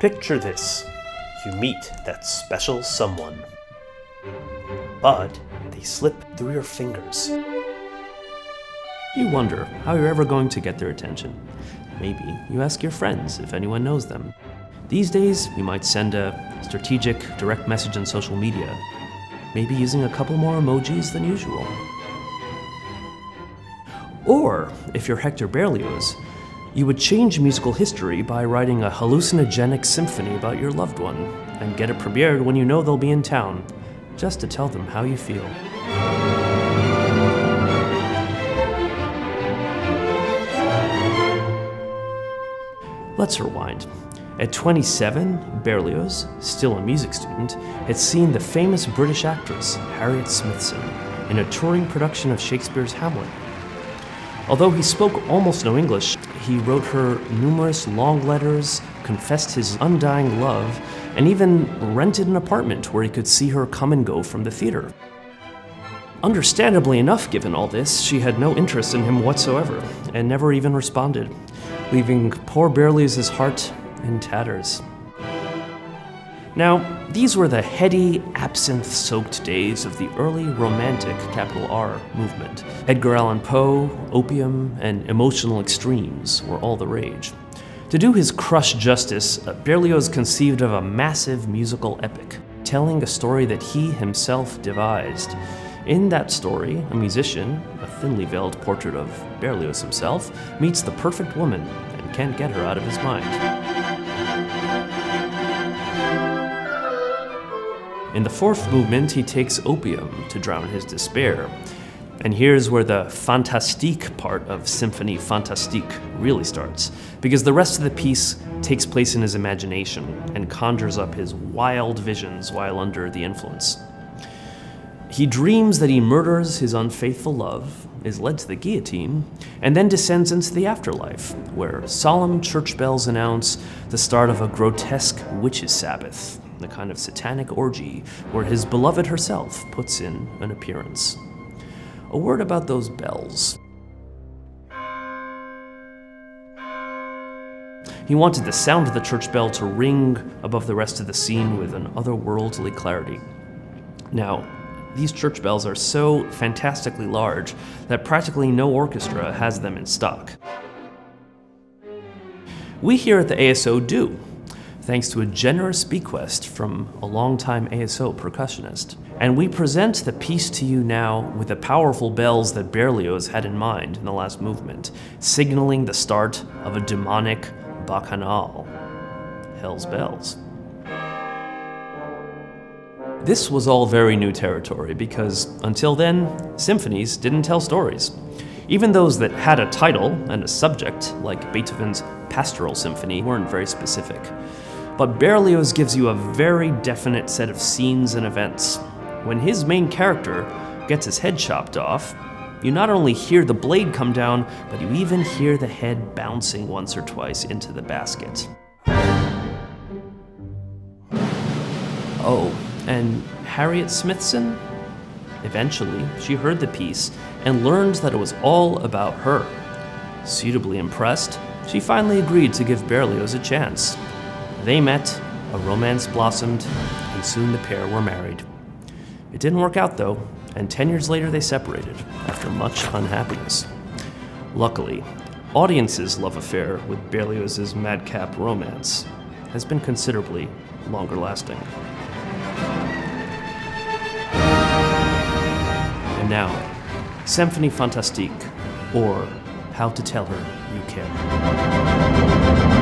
Picture this you meet that special someone, but they slip through your fingers. You wonder how you're ever going to get their attention. Maybe you ask your friends if anyone knows them. These days, you might send a strategic direct message on social media, maybe using a couple more emojis than usual. Or, if you're Hector Berlioz, you would change musical history by writing a hallucinogenic symphony about your loved one and get it premiered when you know they'll be in town, just to tell them how you feel. Let's rewind. At 27, Berlioz, still a music student, had seen the famous British actress Harriet Smithson in a touring production of Shakespeare's Hamlet. Although he spoke almost no English, he wrote her numerous long letters, confessed his undying love, and even rented an apartment where he could see her come and go from the theater. Understandably enough, given all this, she had no interest in him whatsoever, and never even responded, leaving poor Berlioz's heart in tatters. Now, these were the heady, absinthe soaked days of the early Romantic, capital R, movement. Edgar Allan Poe, opium, and emotional extremes were all the rage. To do his crush justice, uh, Berlioz conceived of a massive musical epic, telling a story that he himself devised. In that story, a musician, a thinly veiled portrait of Berlioz himself, meets the perfect woman and can't get her out of his mind. In the fourth movement, he takes opium to drown his despair. And here's where the fantastique part of Symphonie Fantastique really starts, because the rest of the piece takes place in his imagination and conjures up his wild visions while under the influence. He dreams that he murders his unfaithful love, is led to the guillotine, and then descends into the afterlife, where solemn church bells announce the start of a grotesque witches' sabbath the kind of satanic orgy where his beloved herself puts in an appearance. A word about those bells. He wanted the sound of the church bell to ring above the rest of the scene with an otherworldly clarity. Now, these church bells are so fantastically large that practically no orchestra has them in stock. We here at the ASO do, thanks to a generous bequest from a longtime ASO percussionist. And we present the piece to you now with the powerful bells that Berlioz had in mind in the last movement, signaling the start of a demonic bacchanal. Hell's Bells. This was all very new territory because until then, symphonies didn't tell stories. Even those that had a title and a subject, like Beethoven's Pastoral Symphony, weren't very specific. But Berlioz gives you a very definite set of scenes and events. When his main character gets his head chopped off, you not only hear the blade come down, but you even hear the head bouncing once or twice into the basket. Oh, and Harriet Smithson? Eventually, she heard the piece and learned that it was all about her. Suitably impressed, she finally agreed to give Berlioz a chance. They met, a romance blossomed, and soon the pair were married. It didn't work out though, and 10 years later they separated after much unhappiness. Luckily, audiences' love affair with Berlioz's madcap romance has been considerably longer lasting. And now, Symphonie Fantastique, or How to Tell Her You Care.